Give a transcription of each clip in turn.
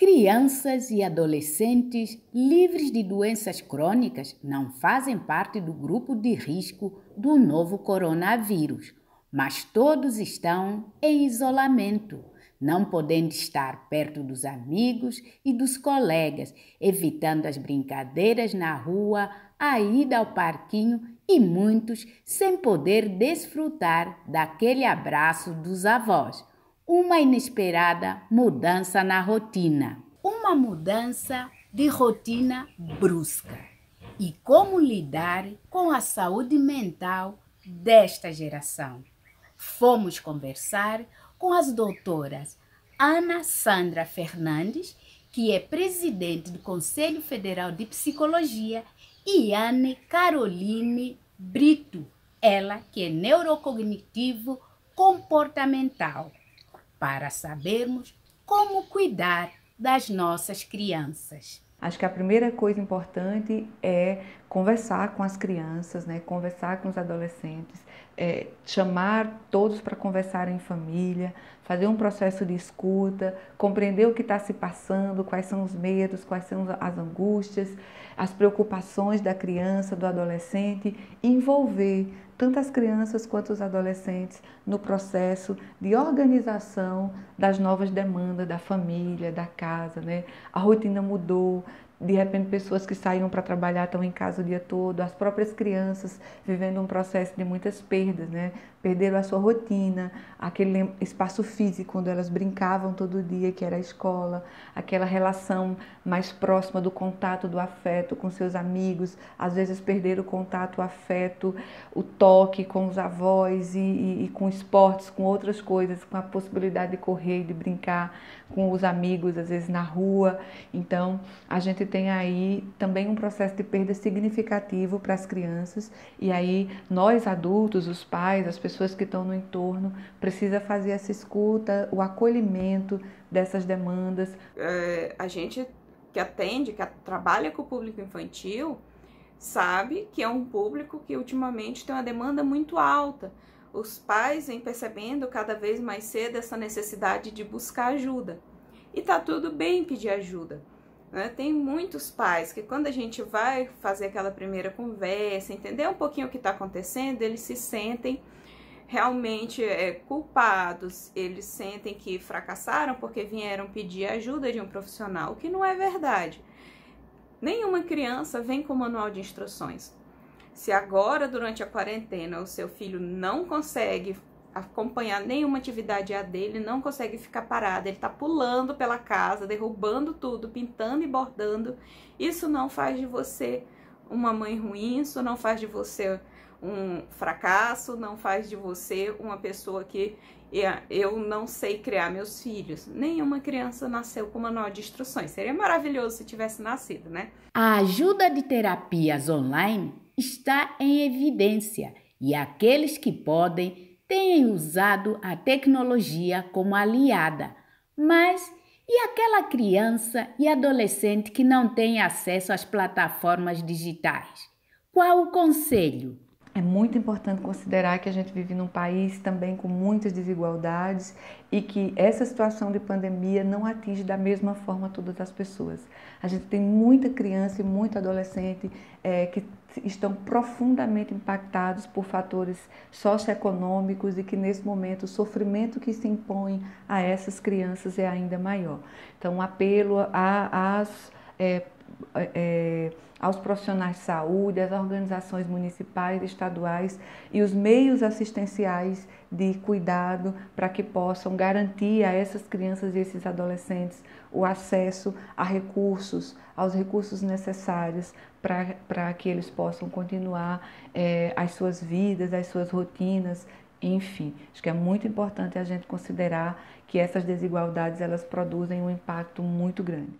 Crianças e adolescentes livres de doenças crônicas não fazem parte do grupo de risco do novo coronavírus, mas todos estão em isolamento, não podendo estar perto dos amigos e dos colegas, evitando as brincadeiras na rua, a ida ao parquinho e muitos sem poder desfrutar daquele abraço dos avós uma inesperada mudança na rotina. Uma mudança de rotina brusca. E como lidar com a saúde mental desta geração? Fomos conversar com as doutoras Ana Sandra Fernandes, que é presidente do Conselho Federal de Psicologia, e Anne Caroline Brito, ela que é neurocognitivo comportamental para sabermos como cuidar das nossas crianças. Acho que a primeira coisa importante é conversar com as crianças, né? conversar com os adolescentes, é, chamar todos para conversar em família, fazer um processo de escuta, compreender o que está se passando, quais são os medos, quais são as angústias, as preocupações da criança, do adolescente, envolver tanto as crianças quanto os adolescentes no processo de organização das novas demandas da família, da casa, né? A rotina mudou, de repente pessoas que saíam para trabalhar estão em casa o dia todo, as próprias crianças vivendo um processo de muitas perdas, né? Perderam a sua rotina, aquele espaço físico onde elas brincavam todo dia, que era a escola, aquela relação mais próxima do contato, do afeto com seus amigos, às vezes perderam o contato, o afeto, o toque com os avós e, e, e com esportes, com outras coisas, com a possibilidade de correr, de brincar com os amigos, às vezes na rua. Então, a gente tem aí também um processo de perda significativo para as crianças e aí nós adultos, os pais, as pessoas que estão no entorno, precisa fazer essa escuta, o acolhimento dessas demandas. É, a gente que atende, que trabalha com o público infantil, sabe que é um público que ultimamente tem uma demanda muito alta. Os pais vêm percebendo cada vez mais cedo essa necessidade de buscar ajuda. E tá tudo bem pedir ajuda. Né? Tem muitos pais que quando a gente vai fazer aquela primeira conversa, entender um pouquinho o que está acontecendo, eles se sentem realmente é, culpados, eles sentem que fracassaram porque vieram pedir ajuda de um profissional, o que não é verdade. Nenhuma criança vem com manual de instruções. Se agora, durante a quarentena, o seu filho não consegue acompanhar nenhuma atividade a dele, não consegue ficar parado, ele está pulando pela casa, derrubando tudo, pintando e bordando. Isso não faz de você uma mãe ruim, isso não faz de você um fracasso, não faz de você uma pessoa que eu não sei criar meus filhos. Nenhuma criança nasceu com manual de instruções. Seria maravilhoso se tivesse nascido, né? A ajuda de terapias online está em evidência e aqueles que podem têm usado a tecnologia como aliada. Mas e aquela criança e adolescente que não tem acesso às plataformas digitais? Qual o conselho? É muito importante considerar que a gente vive num país também com muitas desigualdades e que essa situação de pandemia não atinge da mesma forma todas as pessoas. A gente tem muita criança e muito adolescente é, que estão profundamente impactados por fatores socioeconômicos e que nesse momento o sofrimento que se impõe a essas crianças é ainda maior. Então, um apelo às é, é, aos profissionais de saúde, às organizações municipais, estaduais e os meios assistenciais de cuidado para que possam garantir a essas crianças e esses adolescentes o acesso a recursos, aos recursos necessários para que eles possam continuar é, as suas vidas, as suas rotinas, enfim. Acho que é muito importante a gente considerar que essas desigualdades elas produzem um impacto muito grande.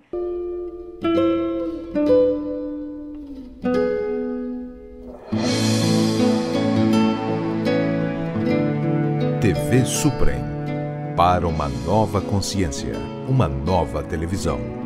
TV Suprem para uma nova consciência, uma nova televisão.